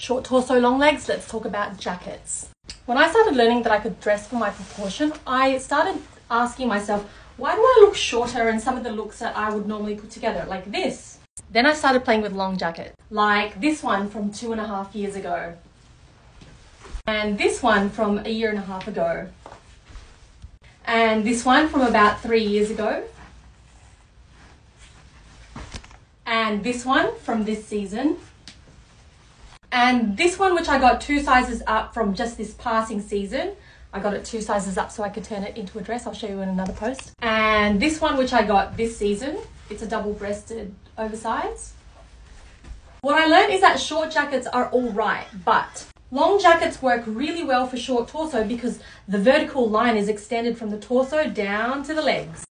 short torso, long legs, let's talk about jackets. When I started learning that I could dress for my proportion, I started asking myself, why do I look shorter in some of the looks that I would normally put together, like this? Then I started playing with long jackets, like this one from two and a half years ago, and this one from a year and a half ago, and this one from about three years ago, and this one from this season, and this one, which I got two sizes up from just this passing season. I got it two sizes up so I could turn it into a dress. I'll show you in another post. And this one, which I got this season, it's a double-breasted oversize. What I learned is that short jackets are all right, but long jackets work really well for short torso because the vertical line is extended from the torso down to the legs.